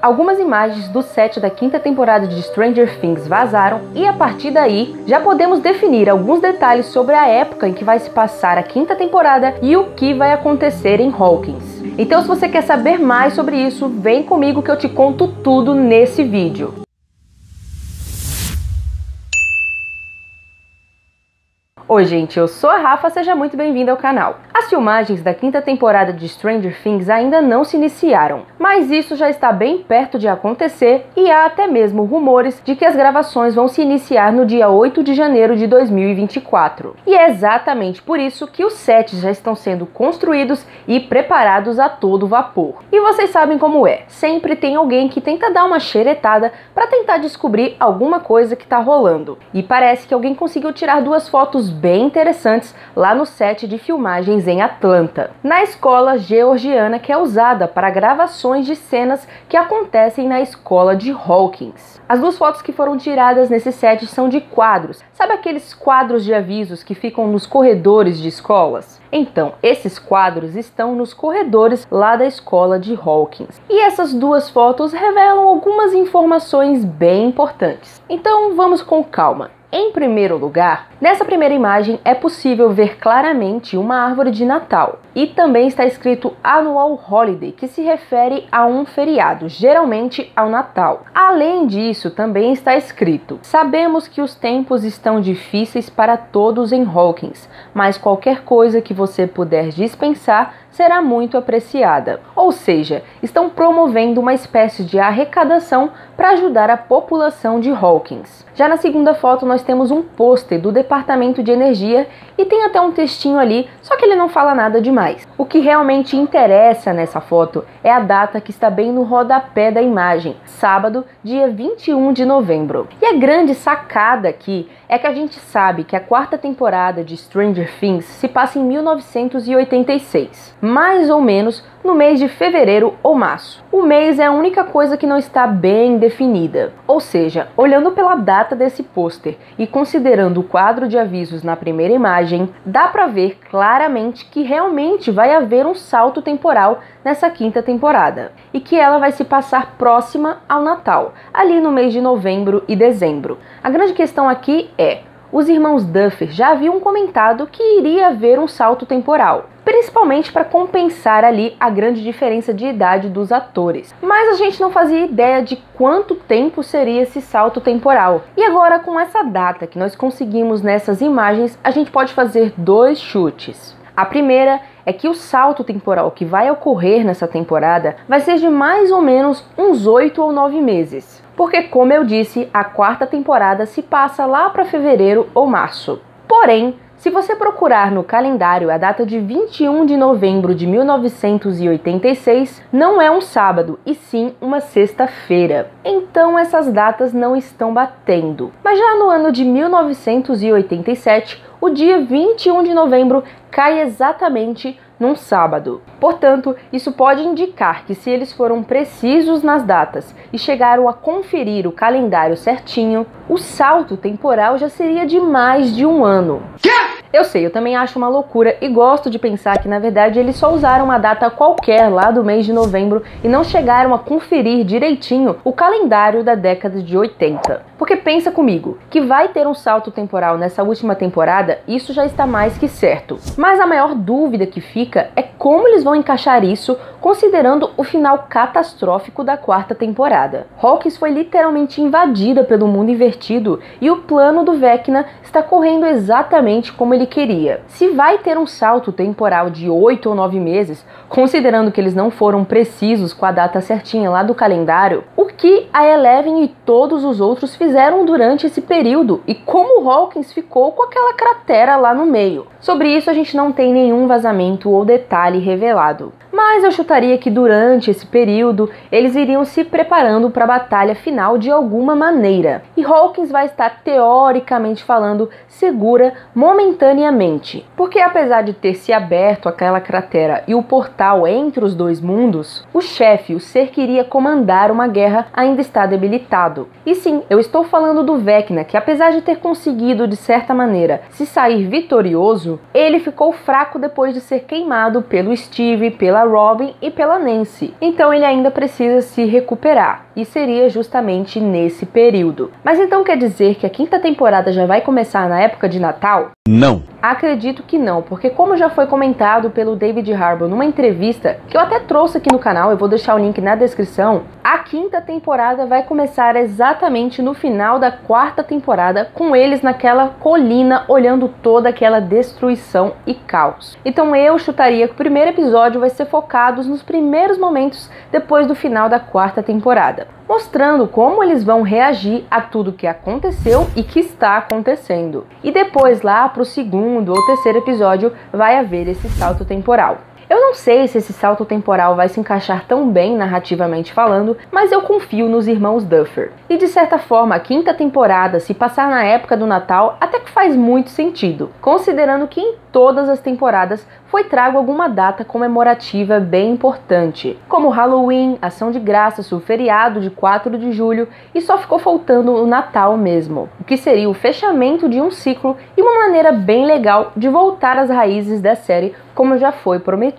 algumas imagens do set da quinta temporada de Stranger Things vazaram e a partir daí já podemos definir alguns detalhes sobre a época em que vai se passar a quinta temporada e o que vai acontecer em Hawkins. Então, se você quer saber mais sobre isso, vem comigo que eu te conto tudo nesse vídeo. Oi, gente, eu sou a Rafa, seja muito bem-vindo ao canal. As filmagens da quinta temporada de Stranger Things ainda não se iniciaram, mas isso já está bem perto de acontecer e há até mesmo rumores de que as gravações vão se iniciar no dia 8 de janeiro de 2024. E é exatamente por isso que os sets já estão sendo construídos e preparados a todo vapor. E vocês sabem como é, sempre tem alguém que tenta dar uma xeretada para tentar descobrir alguma coisa que está rolando. E parece que alguém conseguiu tirar duas fotos bem interessantes lá no set de filmagens em Atlanta, na escola georgiana que é usada para gravações de cenas que acontecem na escola de Hawkins. As duas fotos que foram tiradas nesse set são de quadros. Sabe aqueles quadros de avisos que ficam nos corredores de escolas? Então, esses quadros estão nos corredores lá da escola de Hawkins. E essas duas fotos revelam algumas informações bem importantes. Então, vamos com calma. Em primeiro lugar, nessa primeira imagem é possível ver claramente uma árvore de Natal e também está escrito Annual Holiday, que se refere a um feriado, geralmente ao Natal. Além disso, também está escrito: Sabemos que os tempos estão difíceis para todos em Hawkins, mas qualquer coisa que você puder dispensar será muito apreciada. Ou seja, estão promovendo uma espécie de arrecadação para ajudar a população de Hawkins. Já na segunda foto nós temos um pôster do Departamento de Energia e tem até um textinho ali, só que ele não fala nada demais. O que realmente interessa nessa foto é a data que está bem no rodapé da imagem, sábado, dia 21 de novembro. E a grande sacada aqui é que a gente sabe que a quarta temporada de Stranger Things se passa em 1986 mais ou menos no mês de fevereiro ou março. O mês é a única coisa que não está bem definida. Ou seja, olhando pela data desse pôster e considerando o quadro de avisos na primeira imagem, dá para ver claramente que realmente vai haver um salto temporal nessa quinta temporada e que ela vai se passar próxima ao Natal, ali no mês de novembro e dezembro. A grande questão aqui é os irmãos Duffer já haviam comentado que iria haver um salto temporal, principalmente para compensar ali a grande diferença de idade dos atores. Mas a gente não fazia ideia de quanto tempo seria esse salto temporal. E agora com essa data que nós conseguimos nessas imagens, a gente pode fazer dois chutes. A primeira é que o salto temporal que vai ocorrer nessa temporada vai ser de mais ou menos uns 8 ou 9 meses porque, como eu disse, a quarta temporada se passa lá para fevereiro ou março. Porém, se você procurar no calendário a data de 21 de novembro de 1986, não é um sábado, e sim uma sexta-feira. Então essas datas não estão batendo. Mas já no ano de 1987, o dia 21 de novembro cai exatamente num sábado. Portanto, isso pode indicar que se eles foram precisos nas datas e chegaram a conferir o calendário certinho, o salto temporal já seria de mais de um ano. Eu sei, eu também acho uma loucura e gosto de pensar que na verdade eles só usaram uma data qualquer lá do mês de novembro e não chegaram a conferir direitinho o calendário da década de 80. Porque pensa comigo, que vai ter um salto temporal nessa última temporada, isso já está mais que certo. Mas a maior dúvida que fica é como eles vão encaixar isso considerando o final catastrófico da quarta temporada. Hawkins foi literalmente invadida pelo mundo invertido e o plano do Vecna está correndo exatamente como ele queria. Se vai ter um salto temporal de 8 ou 9 meses, considerando que eles não foram precisos com a data certinha lá do calendário, o que a Eleven e todos os outros fizeram durante esse período e como Hawkins ficou com aquela cratera lá no meio. Sobre isso a gente não tem nenhum vazamento ou detalhe revelado mas eu chutaria que durante esse período eles iriam se preparando para a batalha final de alguma maneira. E Hawkins vai estar teoricamente falando segura momentaneamente, porque apesar de ter se aberto aquela cratera e o portal entre os dois mundos, o chefe, o ser que iria comandar uma guerra, ainda está debilitado. E sim, eu estou falando do Vecna, que apesar de ter conseguido de certa maneira se sair vitorioso, ele ficou fraco depois de ser queimado pelo Steve, pela pela Robin e pela Nancy. Então ele ainda precisa se recuperar e seria justamente nesse período. Mas então quer dizer que a quinta temporada já vai começar na época de Natal? Não. Acredito que não, porque como já foi comentado pelo David Harbour numa entrevista que eu até trouxe aqui no canal, eu vou deixar o link na descrição, a quinta temporada vai começar exatamente no final da quarta temporada, com eles naquela colina olhando toda aquela destruição e caos. Então eu chutaria que o primeiro episódio vai ser focado nos primeiros momentos depois do final da quarta temporada mostrando como eles vão reagir a tudo que aconteceu e que está acontecendo. E depois, lá para o segundo ou terceiro episódio, vai haver esse salto temporal. Eu não sei se esse salto temporal vai se encaixar tão bem narrativamente falando, mas eu confio nos irmãos Duffer. E de certa forma, a quinta temporada, se passar na época do Natal, até que faz muito sentido, considerando que em todas as temporadas foi trago alguma data comemorativa bem importante, como Halloween, Ação de Graças, o feriado de 4 de julho, e só ficou faltando o Natal mesmo, o que seria o fechamento de um ciclo e uma maneira bem legal de voltar às raízes da série, como já foi prometido.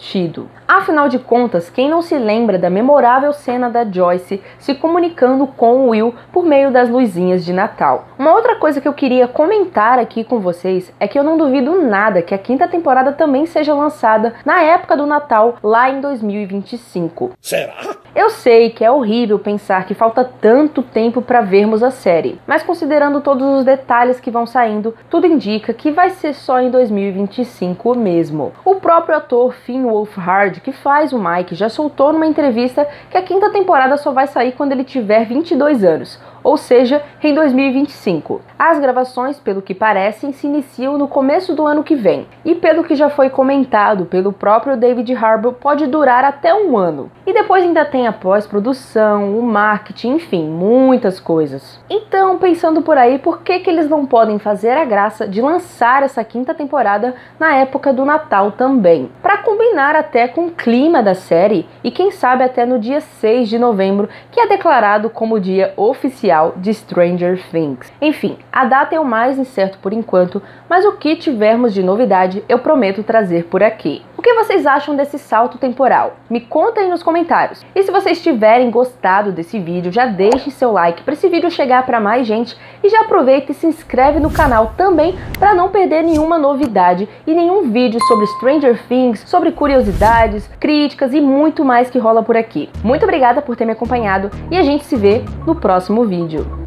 Afinal de contas, quem não se lembra da memorável cena da Joyce se comunicando com Will por meio das luzinhas de Natal? Uma outra coisa que eu queria comentar aqui com vocês é que eu não duvido nada que a quinta temporada também seja lançada na época do Natal, lá em 2025. Será? Eu sei que é horrível pensar que falta tanto tempo para vermos a série, mas considerando todos os detalhes que vão saindo, tudo indica que vai ser só em 2025 mesmo. O próprio ator Finn Wolfhard que faz o Mike já soltou numa entrevista que a quinta temporada só vai sair quando ele tiver 22 anos, ou seja, em 2025. As gravações, pelo que parecem, se iniciam no começo do ano que vem, e pelo que já foi comentado pelo próprio David Harbour, pode durar até um ano. E depois ainda tem a pós-produção, o marketing, enfim, muitas coisas. Então, pensando por aí, por que, que eles não podem fazer a graça de lançar essa quinta temporada na época do Natal também? Para combinar até com o clima da série e quem sabe até no dia 6 de novembro, que é declarado como dia oficial de Stranger Things. Enfim, a data é o mais incerto por enquanto, mas o que tivermos de novidade eu prometo trazer por aqui. O que vocês acham desse salto temporal? Me conta aí nos comentários. E se vocês tiverem gostado desse vídeo, já deixe seu like para esse vídeo chegar para mais gente e já aproveita e se inscreve no canal também para não perder nenhuma novidade e nenhum vídeo sobre Stranger Things, sobre curiosidades, críticas e muito mais que rola por aqui. Muito obrigada por ter me acompanhado e a gente se vê no próximo vídeo. vídeo.